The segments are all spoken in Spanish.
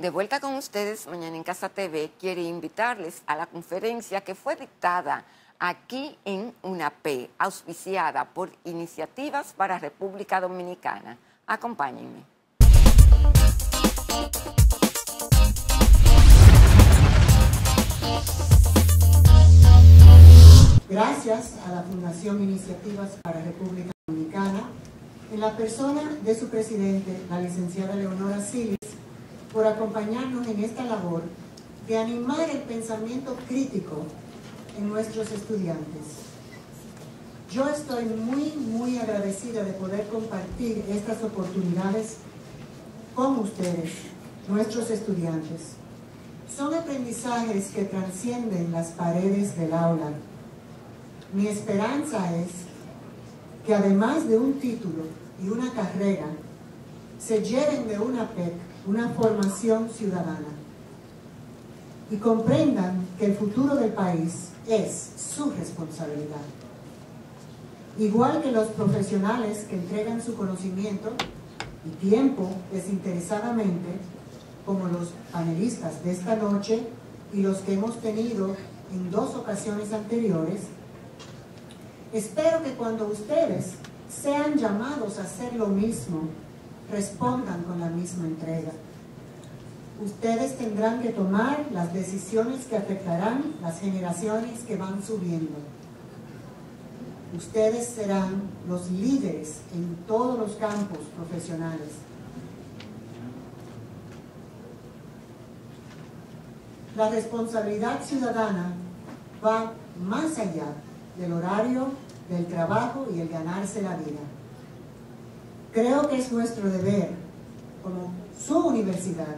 De vuelta con ustedes, Mañana en Casa TV quiere invitarles a la conferencia que fue dictada aquí en UNAP, auspiciada por Iniciativas para República Dominicana. Acompáñenme. Gracias a la Fundación Iniciativas para República Dominicana, en la persona de su presidente, la licenciada Leonora Silis, por acompañarnos en esta labor de animar el pensamiento crítico en nuestros estudiantes. Yo estoy muy, muy agradecida de poder compartir estas oportunidades con ustedes, nuestros estudiantes. Son aprendizajes que trascienden las paredes del aula. Mi esperanza es que además de un título y una carrera, se lleven de una PEC una formación ciudadana y comprendan que el futuro del país es su responsabilidad. Igual que los profesionales que entregan su conocimiento y tiempo desinteresadamente, como los panelistas de esta noche y los que hemos tenido en dos ocasiones anteriores, espero que cuando ustedes sean llamados a hacer lo mismo, respondan con la misma entrega. Ustedes tendrán que tomar las decisiones que afectarán las generaciones que van subiendo. Ustedes serán los líderes en todos los campos profesionales. La responsabilidad ciudadana va más allá del horario, del trabajo y el ganarse la vida. Creo que es nuestro deber, como su universidad,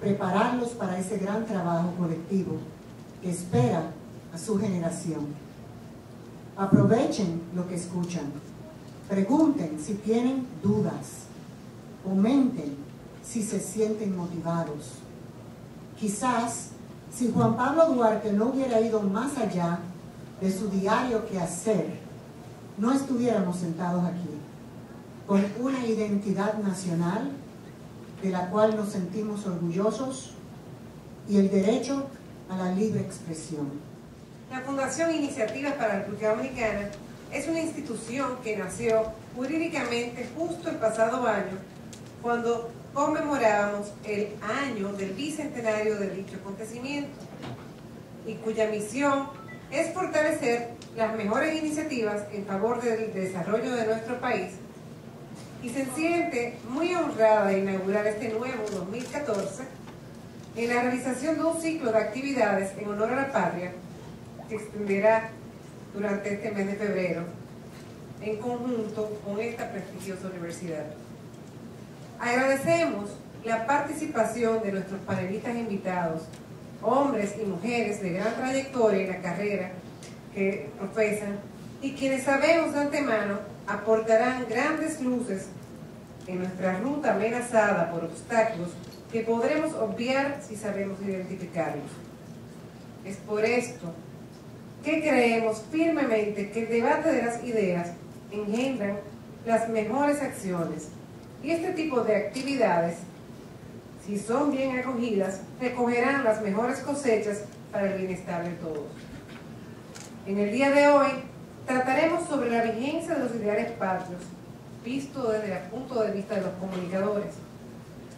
prepararlos para ese gran trabajo colectivo que espera a su generación. Aprovechen lo que escuchan. Pregunten si tienen dudas. Comenten si se sienten motivados. Quizás si Juan Pablo Duarte no hubiera ido más allá de su diario que hacer, no estuviéramos sentados aquí con una identidad nacional de la cual nos sentimos orgullosos y el derecho a la libre expresión. La Fundación Iniciativas para la República Dominicana es una institución que nació jurídicamente justo el pasado año, cuando conmemorábamos el año del bicentenario de dicho acontecimiento, y cuya misión es fortalecer las mejores iniciativas en favor del desarrollo de nuestro país y se siente muy honrada de inaugurar este nuevo 2014 en la realización de un ciclo de actividades en honor a la patria que extenderá durante este mes de febrero en conjunto con esta prestigiosa universidad. Agradecemos la participación de nuestros panelistas invitados, hombres y mujeres de gran trayectoria en la carrera que profesan y quienes sabemos de antemano aportarán grandes luces en nuestra ruta amenazada por obstáculos que podremos obviar si sabemos identificarlos. Es por esto que creemos firmemente que el debate de las ideas engendran las mejores acciones y este tipo de actividades, si son bien acogidas, recogerán las mejores cosechas para el bienestar de todos. En el día de hoy trataremos sobre la vigencia de los ideales patrios, visto desde el punto de vista de los comunicadores.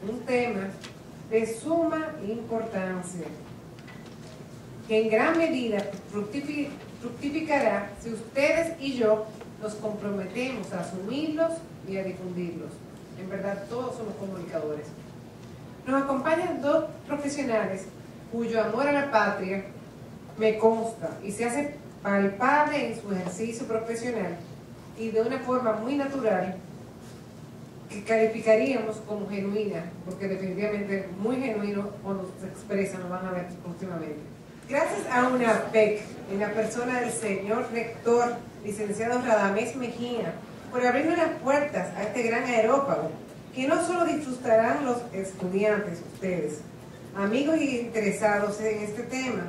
Un tema de suma importancia, que en gran medida fructificará si ustedes y yo nos comprometemos a asumirlos y a difundirlos. En verdad, todos somos comunicadores. Nos acompañan dos profesionales cuyo amor a la patria me consta y se hace palpable en su ejercicio profesional y de una forma muy natural que calificaríamos como genuina, porque definitivamente muy genuino cuando se expresa, lo van a ver próximamente. Gracias a una PEC, en la persona del señor rector, licenciado Radamés Mejía, por abrirnos las puertas a este gran aerópago, que no solo disfrutarán los estudiantes, ustedes, amigos y interesados en este tema,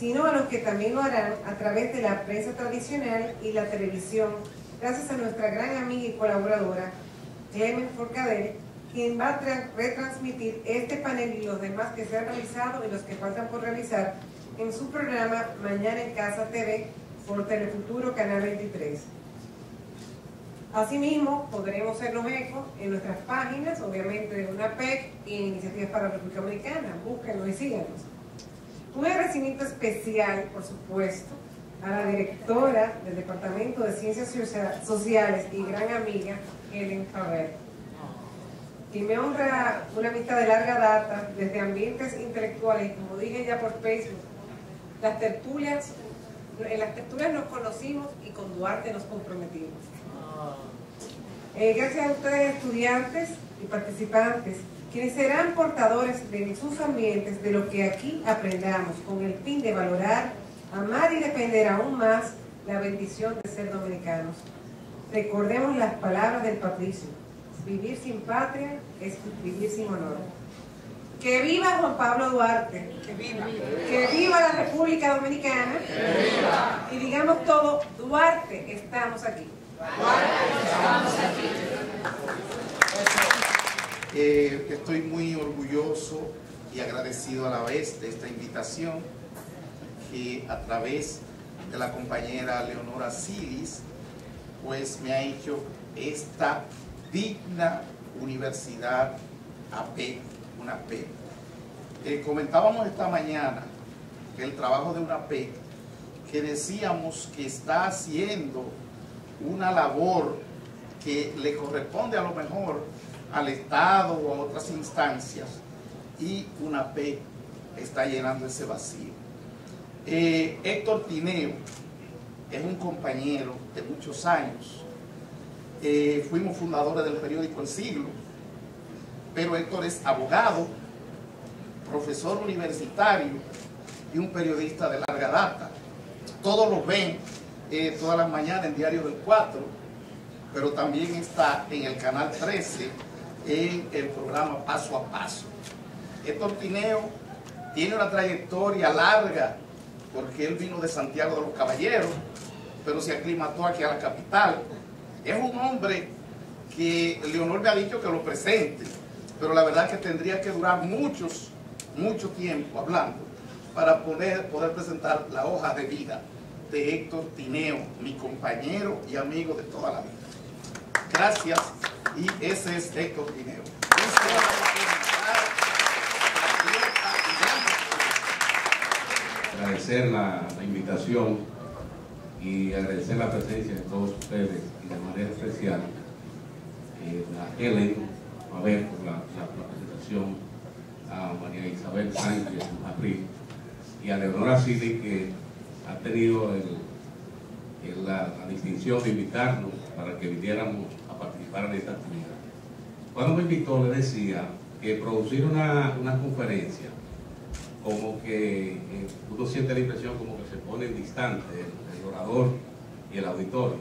sino a los que también lo harán a través de la prensa tradicional y la televisión, gracias a nuestra gran amiga y colaboradora, Clemen Forcadell, quien va a retransmitir este panel y los demás que se han realizado y los que faltan por realizar en su programa Mañana en Casa TV por Telefuturo Canal 23. Asimismo, podremos hacernos eco en nuestras páginas, obviamente de UNAPEC y en Iniciativas para la República Dominicana. Búsquenos y síganos. Un agradecimiento especial, por supuesto, a la directora del Departamento de Ciencias Sociales y gran amiga, Helen Faber. Y me honra una amistad de larga data, desde ambientes intelectuales, como dije ya por Facebook, las tertulias, en las tertulias nos conocimos y con Duarte nos comprometimos. Eh, gracias a ustedes estudiantes y participantes, quienes serán portadores de sus ambientes de lo que aquí aprendamos con el fin de valorar, amar y defender aún más la bendición de ser dominicanos. Recordemos las palabras del patricio. Vivir sin patria es vivir sin honor. Que viva Juan Pablo Duarte. Que viva. Que viva la República Dominicana. Que viva. Y digamos todo, Duarte, estamos aquí. Eh, estoy muy orgulloso y agradecido a la vez de esta invitación que a través de la compañera Leonora Silis pues me ha hecho esta digna universidad AP, una P. Eh, comentábamos esta mañana que el trabajo de una P que decíamos que está haciendo una labor que le corresponde a lo mejor al Estado o a otras instancias y una P está llenando ese vacío. Eh, Héctor Tineo es un compañero de muchos años. Eh, fuimos fundadores del periódico El Siglo, pero Héctor es abogado, profesor universitario y un periodista de larga data. Todos lo ven eh, todas las mañanas en Diario del 4, pero también está en el canal 13 en el programa Paso a Paso. Héctor Tineo tiene una trayectoria larga porque él vino de Santiago de los Caballeros, pero se aclimató aquí a la capital. Es un hombre que Leonor me ha dicho que lo presente, pero la verdad que tendría que durar muchos, mucho tiempo hablando para poder, poder presentar la hoja de vida de Héctor Tineo, mi compañero y amigo de toda la vida. Gracias y ese es Héctor Tineo. Agradecer la, invitación y agradecer la presencia de todos ustedes y de manera especial eh, a Helen, a ver por la, presentación, a María Isabel Sánchez, a y a Leonora Cili que ha tenido la, distinción de invitarnos para que viniéramos a esta actividad. Cuando me invitó le decía que producir una, conferencia como que eh, uno siente la impresión como que se pone distante el, orador y el auditorio.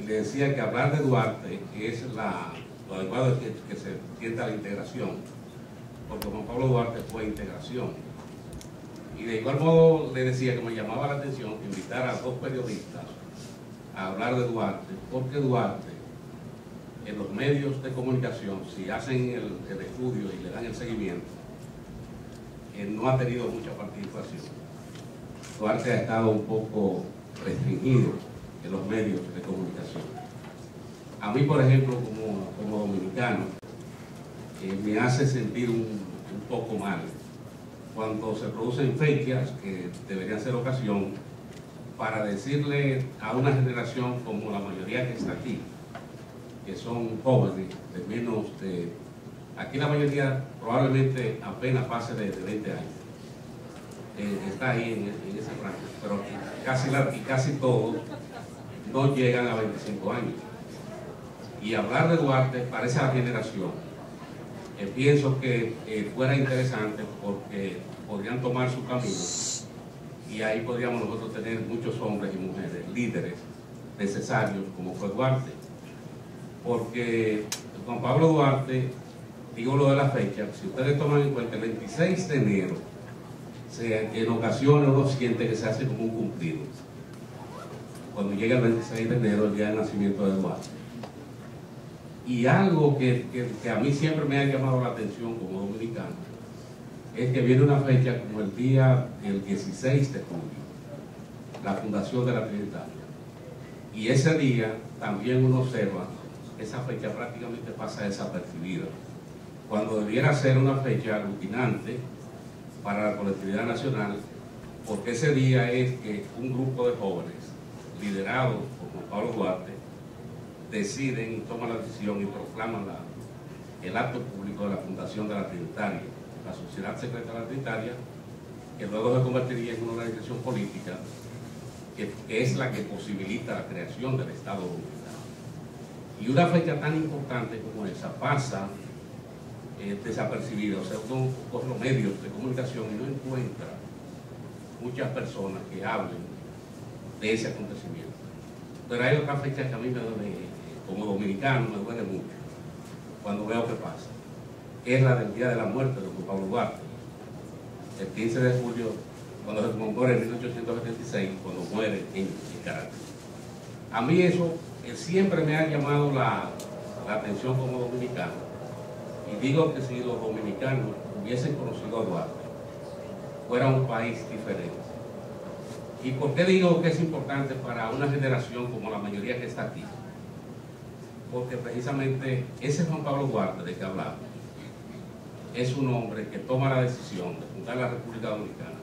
Y le decía que hablar de Duarte es la, lo adecuado que, que se sienta la integración, porque Juan Pablo Duarte fue integración y de igual modo le decía que me llamaba la atención invitar a dos periodistas a hablar de Duarte, porque Duarte, en los medios de comunicación, si hacen el, estudio y le dan el seguimiento, no ha tenido mucha participación. Duarte ha estado un poco restringido en los medios de comunicación. A mí, por ejemplo, como, dominicano, eh, me hace sentir un poco mal cuando se producen fechas que deberían ser ocasión para decirle a una generación como la mayoría que está aquí, que son jóvenes de menos de... Aquí la mayoría probablemente apenas pase de, 20 años. Eh, está ahí en, ese rango, pero casi, y casi todos no llegan a 25 años. Y hablar de Duarte para esa generación eh, pienso que eh, fuera interesante porque podrían tomar su camino y ahí podríamos nosotros tener muchos hombres y mujeres, líderes necesarios, como fue Duarte. Porque Juan Pablo Duarte, digo lo de la fecha, si ustedes toman en cuenta el 26 de enero, en ocasiones uno siente que se hace como un cumplido. Cuando llega el 26 de enero, el día de nacimiento de Duarte. Y algo que, que, que, a mí siempre me ha llamado la atención como dominicano es que viene una fecha como el día el 16 de junio, la fundación de la Trinitaria. Y ese día también uno observa, esa fecha prácticamente pasa desapercibida, cuando debiera ser una fecha aglutinante para la colectividad nacional, porque ese día es que un grupo de jóvenes, liderados por Juan Pablo Duarte, deciden toman la decisión y proclaman el acto público de la fundación de la Trinitaria, la Sociedad Secreta de la Trinitaria, que luego se convertiría en una organización política que, que, es la que posibilita la creación del Estado Dominicano. Y una fecha tan importante como esa pasa eh, desapercibida, o sea, uno coge los medios de comunicación y no encuentra muchas personas que hablen de ese acontecimiento. Pero hay otra fecha que a mí me duele, como dominicano, me duele mucho cuando veo qué pasa. Es la del Día de la Muerte de Juan Pablo Duarte, el 15 de julio cuando se conmemora en 1876, cuando muere en, Caracas. A mí eso eh, siempre me ha llamado la, atención como dominicano. Y digo que si los dominicanos hubiesen conocido a Duarte, fuera un país diferente. ¿Y por qué digo que es importante para una generación como la mayoría que está aquí? Porque precisamente ese Juan Pablo Duarte de que hablamos es un hombre que toma la decisión de fundar la República Dominicana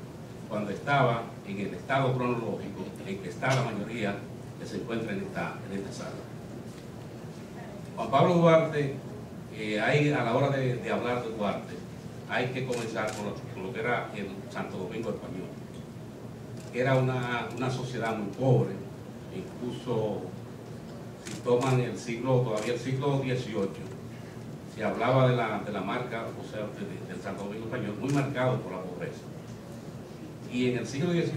cuando estaba en el estado cronológico en que está la mayoría que se encuentra en esta, en esta sala. Juan Pablo Duarte, eh, a la hora de, de, hablar de Duarte, hay que comenzar con lo, con lo, que era el Santo Domingo Español. Era una, una sociedad muy pobre, incluso si toman el siglo, todavía el siglo XVIII, se hablaba de la, de la marca, o sea, de, del Santo Domingo Español, muy marcado por la pobreza y en el siglo XIX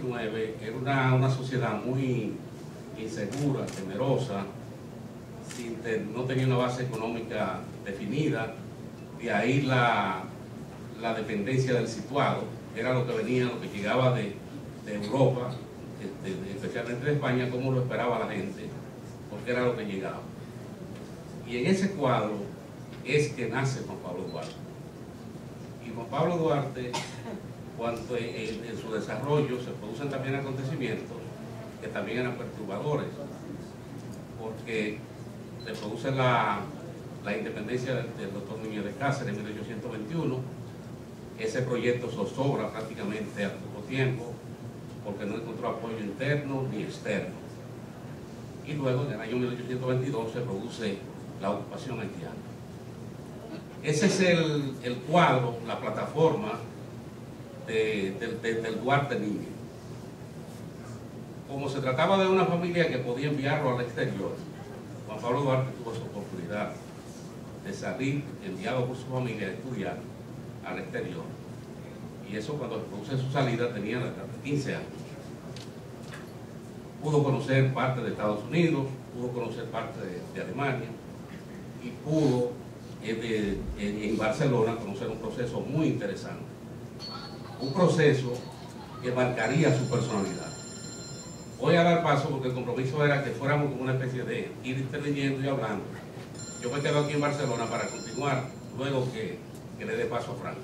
era una, una sociedad muy insegura, temerosa, no tenía una base económica definida, de ahí la, la dependencia del situado, era lo que venía, lo que llegaba de, de Europa, este, especialmente de España, como lo esperaba la gente, porque era lo que llegaba. Y en ese cuadro es que nace Juan Pablo Duarte. Y Juan Pablo Duarte cuando en, su desarrollo se producen también acontecimientos que también eran perturbadores, porque se produce la, independencia del, doctor Núñez de Cáceres en 1821, ese proyecto zozobra prácticamente al poco tiempo, porque no encontró apoyo interno ni externo. Y luego en el año 1822 se produce la ocupación haitiana. Ese es el, cuadro, la plataforma de, de, de, del Duarte Niño. Como se trataba de una familia que podía enviarlo al exterior, Juan Pablo Duarte tuvo su oportunidad de salir enviado por su familia a estudiar al exterior. Y eso cuando produce su salida tenía 15 años. Pudo conocer parte de Estados Unidos, pudo conocer parte de, Alemania y pudo eh, de, en Barcelona conocer un proceso muy interesante un proceso que marcaría su personalidad. A dar paso porque el compromiso era que fuéramos como una especie de ir interviniendo y hablando. Yo me quedo aquí en Barcelona para continuar luego que, le dé paso a Franco.